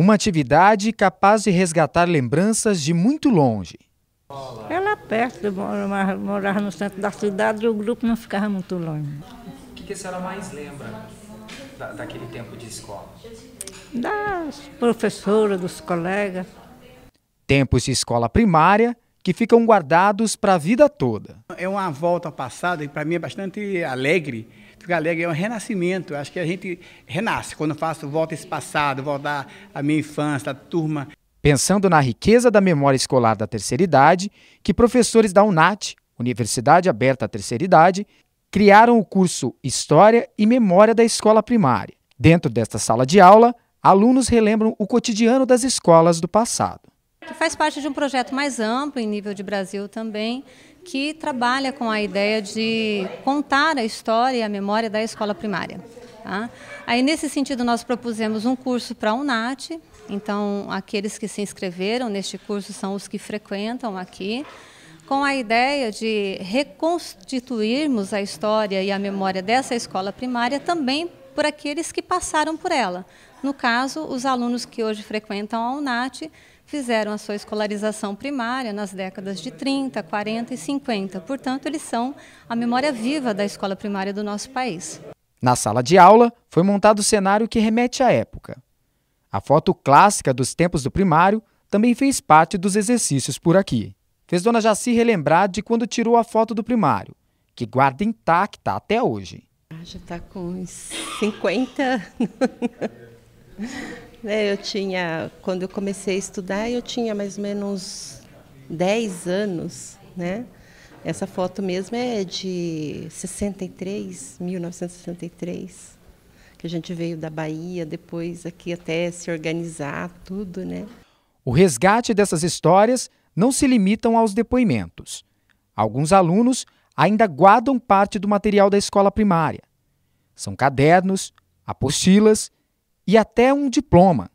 Uma atividade capaz de resgatar lembranças de muito longe. Ela perto, eu morava no centro da cidade e o grupo não ficava muito longe. O que a senhora mais lembra daquele tempo de escola? Das professoras, dos colegas. Tempos de escola primária que ficam guardados para a vida toda. É uma volta ao passado e para mim é bastante alegre. Ficar alegre é um renascimento. Acho que a gente renasce quando eu faço volta esse passado, voltar à minha infância, à turma. Pensando na riqueza da memória escolar da terceira idade, que professores da UNAT, Universidade Aberta à Terceira Idade, criaram o curso História e Memória da Escola Primária. Dentro desta sala de aula, alunos relembram o cotidiano das escolas do passado. Que faz parte de um projeto mais amplo, em nível de Brasil também, que trabalha com a ideia de contar a história e a memória da escola primária. Tá? Aí, nesse sentido, nós propusemos um curso para a UNAT, então, aqueles que se inscreveram neste curso são os que frequentam aqui com a ideia de reconstituirmos a história e a memória dessa escola primária também por aqueles que passaram por ela. No caso, os alunos que hoje frequentam a UNAT fizeram a sua escolarização primária nas décadas de 30, 40 e 50. Portanto, eles são a memória viva da escola primária do nosso país. Na sala de aula, foi montado o cenário que remete à época. A foto clássica dos tempos do primário também fez parte dos exercícios por aqui fez Dona Jaci relembrar de quando tirou a foto do primário, que guarda intacta até hoje. Já está com uns 50. é, eu tinha, quando eu comecei a estudar, eu tinha mais ou menos 10 anos, né? Essa foto mesmo é de 63, 1963, que a gente veio da Bahia, depois aqui até se organizar, tudo, né? O resgate dessas histórias não se limitam aos depoimentos. Alguns alunos ainda guardam parte do material da escola primária. São cadernos, apostilas e até um diploma.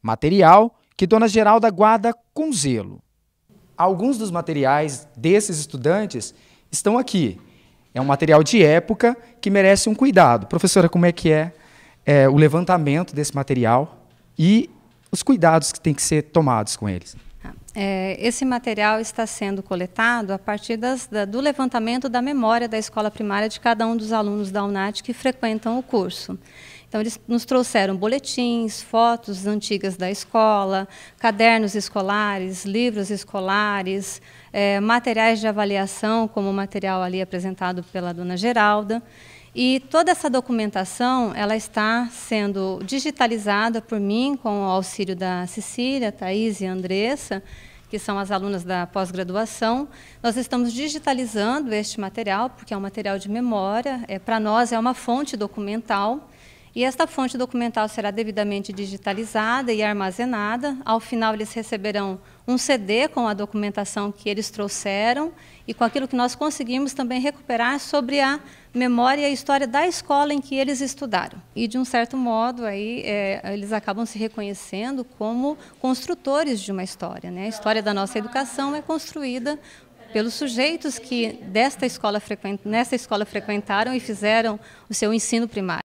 Material que Dona Geralda guarda com zelo. Alguns dos materiais desses estudantes estão aqui. É um material de época que merece um cuidado. Professora, como é que é, é o levantamento desse material e os cuidados que têm que ser tomados com eles? É, esse material está sendo coletado a partir das, da, do levantamento da memória da escola primária de cada um dos alunos da UNAT que frequentam o curso. Então, eles nos trouxeram boletins, fotos antigas da escola, cadernos escolares, livros escolares, é, materiais de avaliação, como o material ali apresentado pela dona Geralda. E toda essa documentação ela está sendo digitalizada por mim, com o auxílio da Cecília, Thaís e Andressa, que são as alunas da pós-graduação. Nós estamos digitalizando este material, porque é um material de memória, é, para nós é uma fonte documental, e esta fonte documental será devidamente digitalizada e armazenada. Ao final, eles receberão um CD com a documentação que eles trouxeram e com aquilo que nós conseguimos também recuperar sobre a memória e a história da escola em que eles estudaram. E, de um certo modo, aí, é, eles acabam se reconhecendo como construtores de uma história. Né? A história da nossa educação é construída pelos sujeitos que desta escola nessa escola frequentaram e fizeram o seu ensino primário.